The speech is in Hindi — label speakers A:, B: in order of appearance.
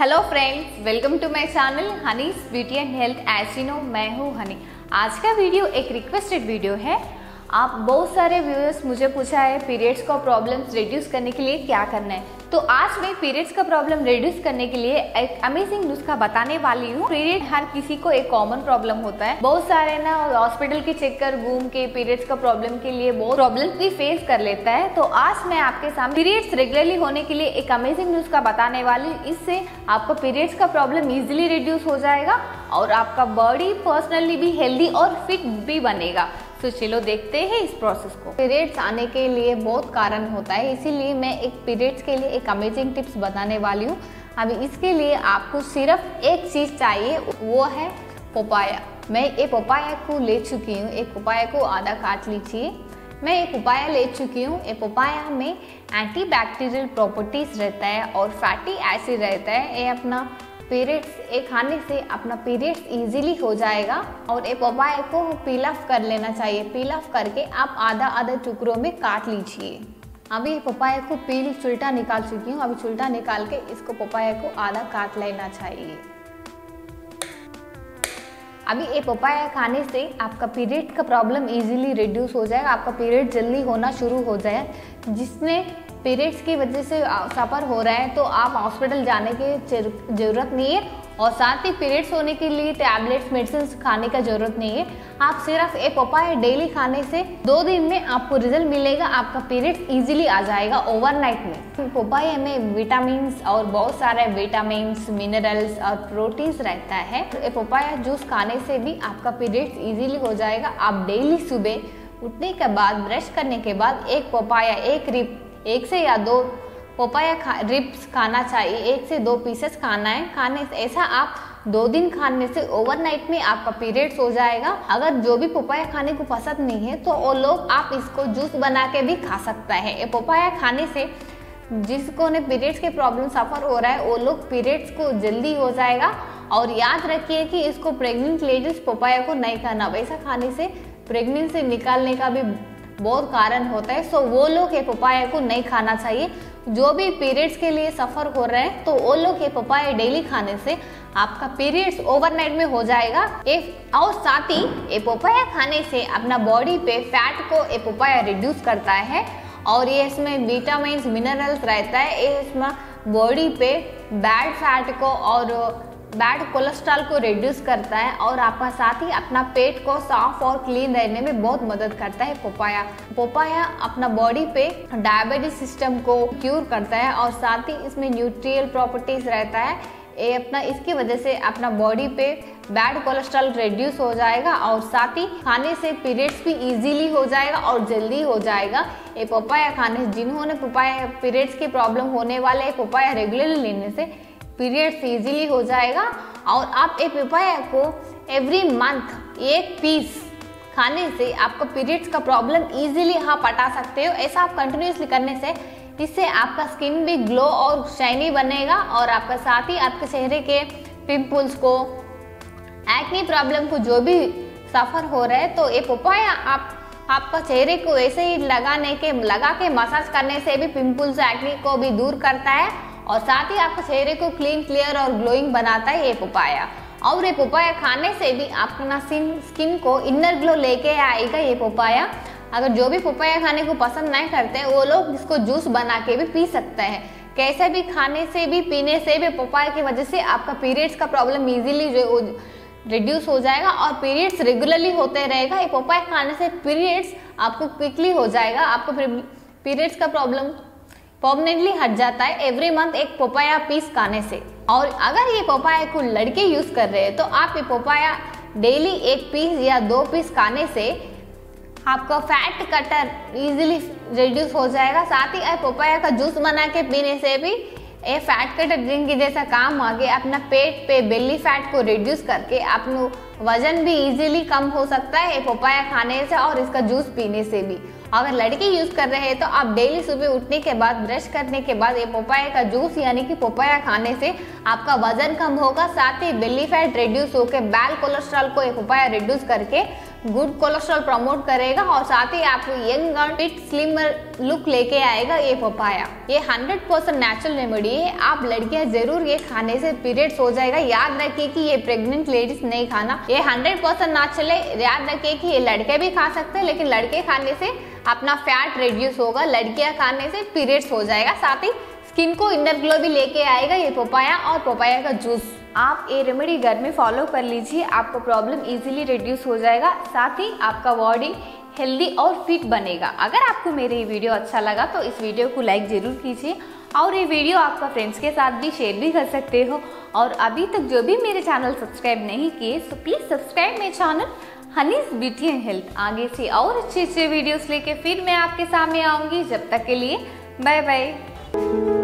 A: Hello friends welcome to my channel Honey beauty and health as know मैं हूँ हनी। आज का वीडियो एक रिक्वेस्टेड वीडियो है। आप बहुत सारे व्यूअर्स मुझे पूछा है पीरियड्स का प्रॉब्लम्स रिड्यूस करने के लिए क्या करना है। तो आज मैं पीरियड्स का प्रॉब्लम रिड्यूस करने के लिए एक अमेजिंग नुस्खा बताने वाली हूँ। पीरियड हर किसी को एक कॉमन प्रॉब्लम होता है। बहुत सारे ना हॉस्पिटल के चक्कर घूम के पीरियड्स का प्रॉब्लम के लिए बहुत प्रॉब्लम भी फेस कर लेता है। तो आज मैं आपके सामने पीरियड्स रेगुलरली होने के लिए एक अमेजिंग नुस्खा बताने वाली हूँ। इससे आपका पीरियड्स का प्रॉब्लम इजिली रिड्यूस हो जाएगा और आपका बॉडी पर्सनली भी हेल्दी और फिट भी बनेगा। तो चलो देखते हैं इस प्रोसेस को। पीरियड्स आने के लिए बहुत कारण होता है, इसीलिए मैं एक पीरियड्स के लिए एक अमेजिंग टिप्स बताने वाली हूँ। अभी इसके लिए आपको सिर्फ़ एक चीज़ चाहिए, वो है पपाया मैं एक पपाया को ले चुकी हूँ, एक पपाया को आधा काट लीजिए। मैं एक पपाया ले चुकी हूँ एक पपाया में एंटी बैक्टीरियल प्रॉपर्टीज़ रहता है और फैटी एसिड रहता है। ये अपना पीरियड्स एक खाने से अपना पीरियड्स इजीली हो जाएगा और एक पपाया को पील ऑफ़ कर लेना चाहिए। पील ऑफ़ करके आप आधा आधा टुकड़ों में काट लीजिए। अभी पपाया को पील चुलटा निकाल चुकी हूँ। अभी चुलटा निकाल के इसको पपाया को आधा काट लेना चाहिए। अभी ये पपाया खाने से आपका पीरियड का प्रॉब्लम इजीली रिड्यूस हो जाएगा। आपका पीरियड जल्दी होना शुरू हो जाए। जिसमें पीरियड्स की वजह से सफ़र हो रहा है तो आप हॉस्पिटल जाने की ज़रूरत नहीं है और साथ ही पीरियड्स होने के लिए टैबलेट्स मेडिसिन खाने का ज़रूरत नहीं है। आप सिर्फ़ एक पपाया डेली खाने से दो दिन में आपको रिज़ल्ट मिलेगा, आपका पीरियड्स इजीली आ जाएगा ओवरनाइट में। पपाया में विटामिन और बहुत सारे विटामिन मिनरल्स और प्रोटीन्स रहता है। तो पपाया जूस खाने से भी आपका पीरियड्स इजीली हो जाएगा। आप डेली सुबह उठने के बाद ब्रश करने के बाद एक पपाया एक रिप एक से या दो पपाया खा रिप्स खाना चाहिए, एक से दो पीसेस खाना है। खाने ऐसा आप दो दिन खाने से ओवरनाइट में आपका पीरियड्स हो जाएगा। अगर जो भी पपाया खाने को पसंद नहीं है तो वो लोग आप इसको जूस बना के भी खा सकता है। पपाया खाने से जिसको ने पीरियड्स के प्रॉब्लम सफ़र हो रहा है, वो लोग पीरियड्स को जल्दी हो जाएगा। और याद रखिए कि इसको प्रेग्नेंट लेडीज़ पपाया को नहीं खाना। वैसा खाने से प्रेगनेंसी निकालने का भी बहुत कारण होता है। सो वो लोग ये पपाया को नहीं खाना चाहिए। जो भी पीरियड्स के लिए सफ़र हो रहे हैं तो वो लोग ये पपाया डेली खाने से आपका पीरियड्स ओवरनाइट में हो जाएगा। एक और साथ ही ये पपाया खाने से अपना बॉडी पे फैट को ये पपाया रिड्यूस करता है। और ये इसमें विटामिन मिनरल्स रहता है। ये इसमें बॉडी पे बैड फैट को और बैड कोलेस्ट्रॉल को रिड्यूस करता है और आपका साथ ही अपना पेट को साफ़ और क्लीन रहने में बहुत मदद करता है पोपाया। पोपाया अपना बॉडी पे डायबिटीज़ सिस्टम को क्यूर करता है और साथ ही इसमें न्यूट्रियल प्रॉपर्टीज़ रहता है। ये अपना, इसकी वजह से अपना बॉडी पे बैड कोलेस्ट्रॉल रिड्यूस हो जाएगा और साथ ही खाने से पीरियड्स भी इजीली हो जाएगा और जल्दी हो जाएगा। ये पपाया खाने, जिन्होंने पपाया पीरियड्स की प्रॉब्लम होने वाले पपाया रेगुलरली लेने से पीरियड्स इजीली हो जाएगा और आप एक पपाया को एवरी मंथ एक पीस खाने से आपका पीरियड्स का प्रॉब्लम इजीली आप हटा सकते हो। ऐसा आप कंटिन्यूसली करने से इससे आपका स्किन भी ग्लो और शाइनी बनेगा और आपका साथ ही आपके चेहरे के पिंपल्स को एक्नी प्रॉब्लम को जो भी सफ़र हो रहा है तो ये पपाया आप, आपका चेहरे को ऐसे ही लगाने के, लगा के मसाज करने से भी पिंपल्स एक्नी को भी दूर करता है। और साथ ही आपके चेहरे को क्लीन क्लियर और ग्लोइंग बनाता है ये पपाया। और ये पपाया खाने से भी अपना स्किन को इनर ग्लो लेके आएगा ये पपाया। अगर जो भी पपाया खाने को पसंद नहीं करते, वो लोग इसको जूस बना के भी पी सकते हैं। कैसे भी खाने से भी, पीने से भी पपाया की वजह से आपका पीरियड्स का प्रॉब्लम इजीली रिड्यूस हो जाएगा और पीरियड्स रेगुलरली होते रहेगा। ये पपाया खाने से पीरियड्स आपको क्विकली हो जाएगा। आपको पीरियड्स का प्रॉब्लम परमानेंटली हट जाता है एवरी मंथ एक पोपाया पीस खाने से। और अगर ये पोपाया को लड़के यूज़ कर रहे हैं तो आप ये पोपाया डेली एक पीस या दो पीस खाने से आपका फैट कटर इजीली रिड्यूस हो जाएगा। साथ ही पोपाया का जूस बना के पीने से भी ये फैट कटर ड्रिंक की जैसा काम आगे अपना पेट पे बेली फैट को रिड्यूस करके अपना वज़न भी इजीली कम हो सकता है पोपाया खाने से और इसका जूस पीने से भी। अगर लड़के यूज़ कर रहे हैं तो आप डेली सुबह उठने के बाद ब्रश करने के बाद, ये पोपाया का जूस यानी कि पोपाया खाने से आपका वज़न कम होगा। साथ ही बिल्ली फैट रिड्यूस होकर बैल कोलेस्ट्रॉल को एक पोपाया रिड्यूस करके गुड कोलेस्ट्रॉल प्रमोट करेगा और साथ ही आपको यंग और फिट स्लिमर लुक लेके आएगा ये पपाया ये 100 परसेंट नेचुरल रेमेडी है. आप लड़कियाँ ज़रूर ये खाने से पीरियड्स हो जाएगा. याद रखिए कि ये प्रेग्नेंट लेडीज़ नहीं खाना. ये 100 परसेंट ना चले याद रखिए कि ये लड़के भी खा सकते हैं, लेकिन लड़के खाने से अपना फैट रिड्यूस होगा. लड़कियाँ खाने से पीरियड्स हो जाएगा. साथ ही को इनर ग्लो भी लेके आएगा ये पोपाया और पोपाया का जूस। आप ये रेमेडी घर में फॉलो कर लीजिए, आपको प्रॉब्लम इजीली रिड्यूस हो जाएगा, साथ ही आपका बॉडी हेल्दी और फिट बनेगा। अगर आपको मेरे ये वीडियो अच्छा लगा तो इस वीडियो को लाइक ज़रूर कीजिए और ये वीडियो आपका फ्रेंड्स के साथ भी शेयर भी कर सकते हो। और अभी तक जो भी मेरे चैनल सब्सक्राइब नहीं किए तो प्लीज़ सब्सक्राइब मेरे channel Honey's beauty and health आगे से और अच्छे अच्छे वीडियोस लेके फिर मैं आपके सामने आऊँगी। जब तक के लिए बाय बाय